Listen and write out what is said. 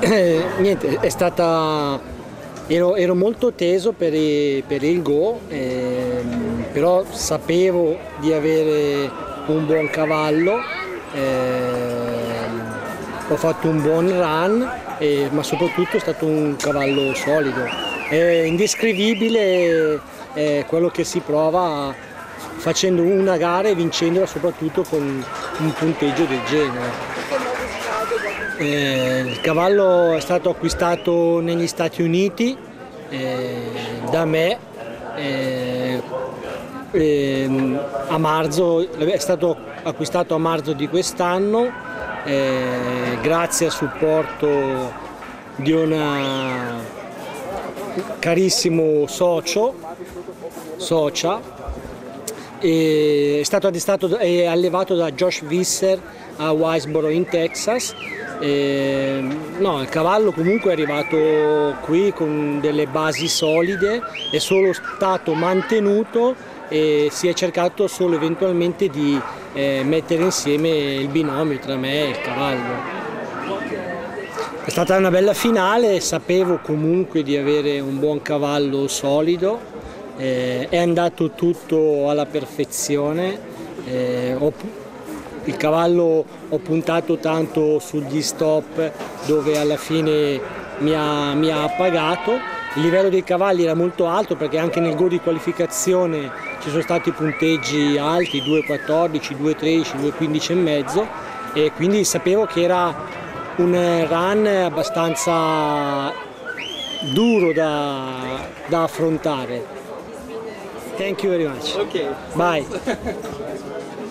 Eh, niente, è stata... Ero, ero molto teso per, i- per il go, ehm, però sapevo di avere un buon cavallo, ehm, ho fatto un buon run, e- ma soprattutto è stato un cavallo solido. È indescrivibile eh, quello che si prova facendo una gara e vincendola soprattutto con un punteggio del genere. Eh, il cavallo è stato acquistato negli Stati Uniti eh, da me eh, a marzo, è stato acquistato a marzo di quest'anno eh, grazie al supporto di un carissimo socio, socia, è stato addestrato e allevato da Josh Visser a Wiseboro in Texas. E, no, il cavallo comunque è arrivato qui con delle basi solide, è solo stato mantenuto e si è cercato solo eventualmente di eh, mettere insieme il binomio tra me e il cavallo. È stata una bella finale, sapevo comunque di avere un buon cavallo solido, eh, è andato tutto alla perfezione, eh, ho il cavallo ho puntato tanto sugli stop dove alla fine mi ha, mi ha pagato, il livello dei cavalli era molto alto perché anche nel go di qualificazione ci sono stati punteggi alti, 2.14, 2.13, 2.15 e e quindi sapevo che era un run abbastanza duro da, da affrontare. Thank you very much. Okay. Bye.